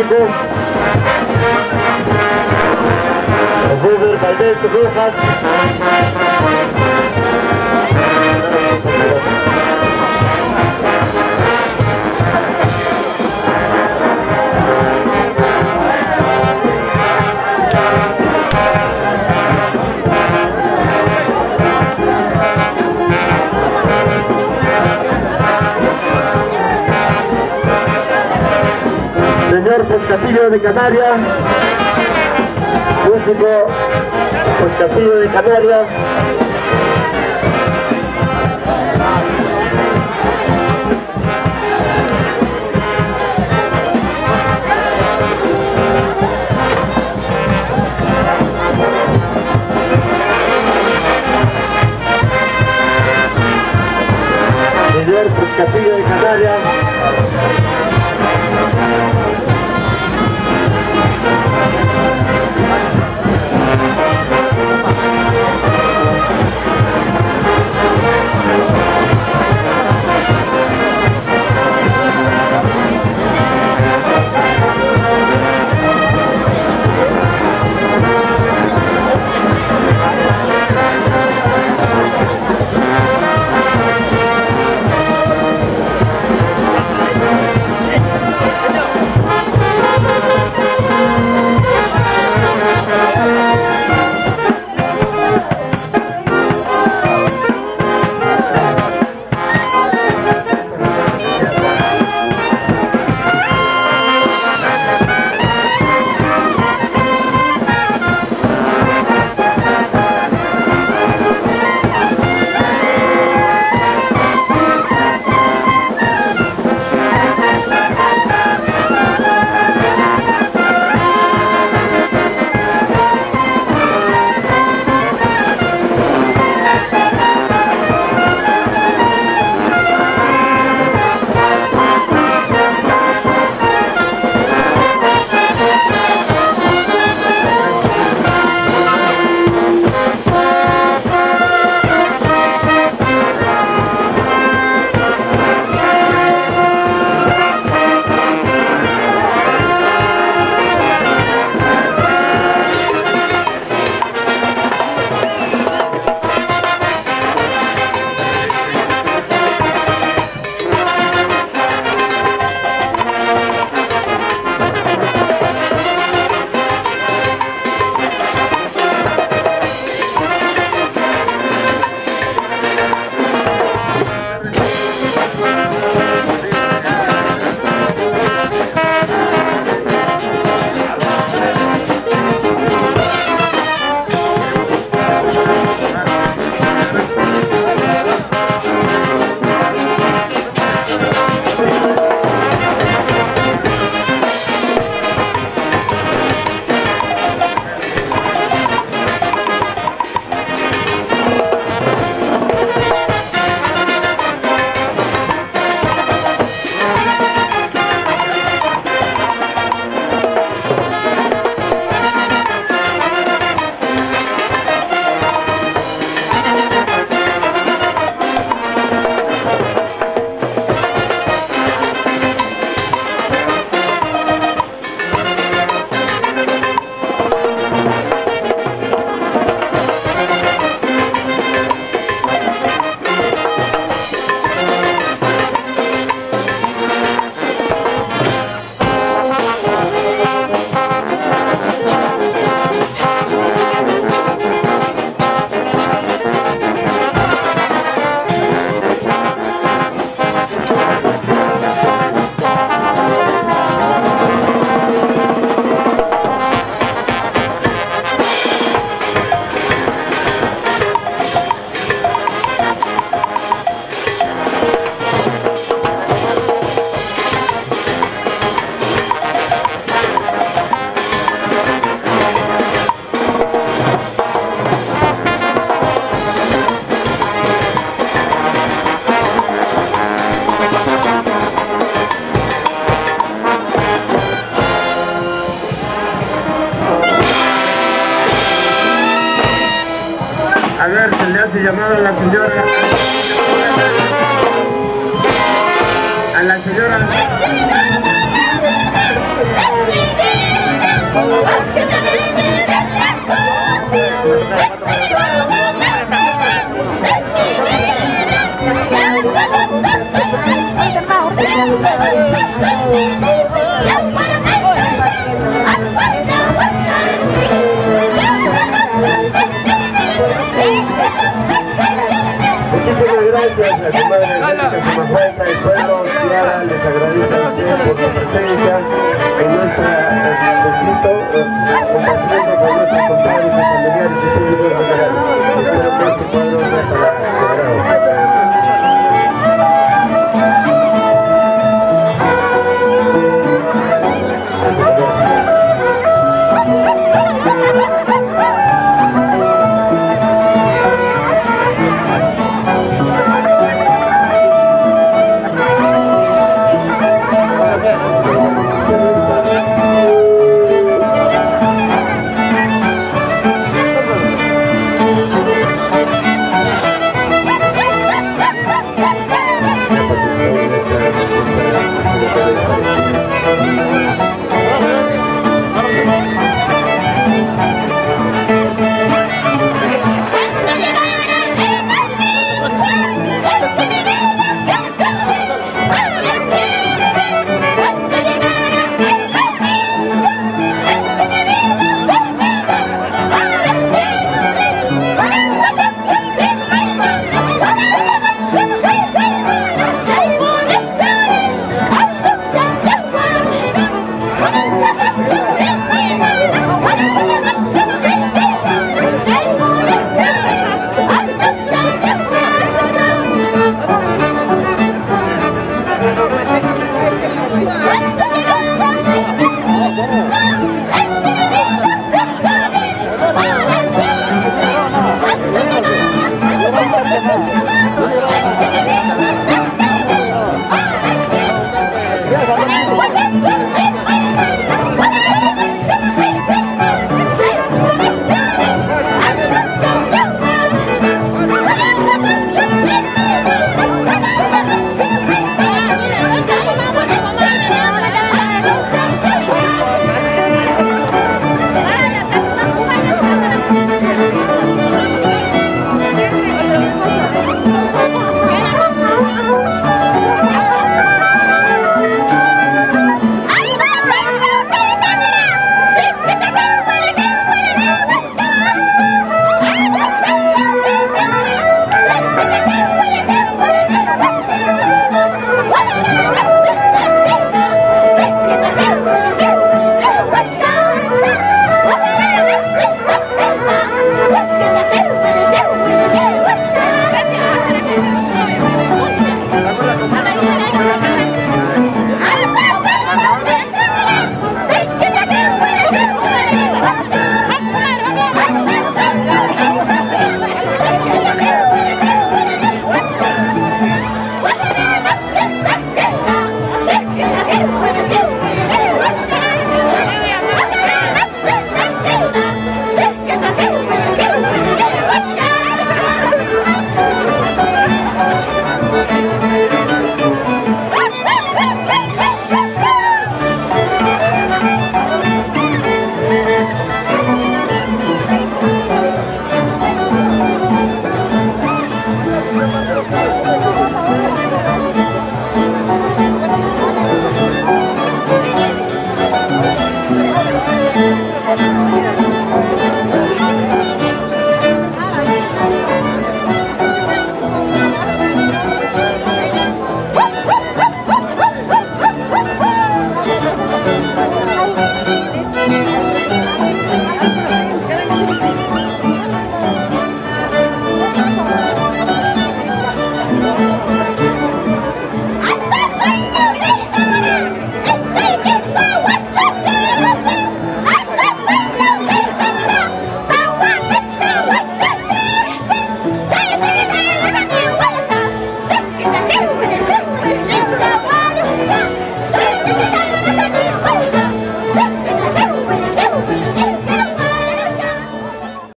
Mexico. De voorbeeld bij. Señor Pues de Canarias, músico Pues de Canarias. Señor Pues de Canarias. Muchísimas gracias a su madre, gracias a su majueta y pueblo, Ciara, les agradece a ustedes por su presencia en nuestra distrito, compartiendo con nuestros compadres y familiares y públicos de Espero que este pueblo